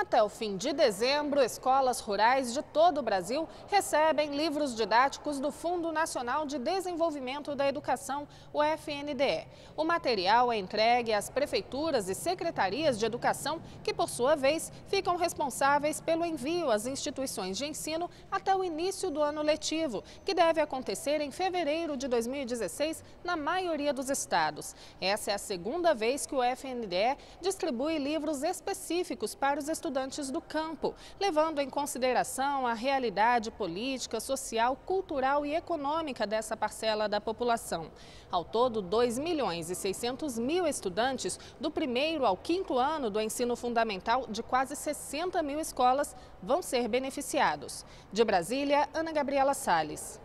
Até o fim de dezembro, escolas rurais de todo o Brasil recebem livros didáticos do Fundo Nacional de Desenvolvimento da Educação, o FNDE. O material é entregue às prefeituras e secretarias de educação, que, por sua vez, ficam responsáveis pelo envio às instituições de ensino até o início do ano letivo, que deve acontecer em fevereiro de 2016 na maioria dos estados. Essa é a segunda vez que o FNDE distribui livros específicos para os estudantes do campo, levando em consideração a realidade política, social, cultural e econômica dessa parcela da população. Ao todo, 2 milhões e 600 mil estudantes do primeiro ao quinto ano do ensino fundamental de quase 60 mil escolas vão ser beneficiados. De Brasília, Ana Gabriela Salles.